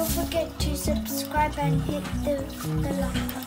Don't forget to subscribe and hit the, the like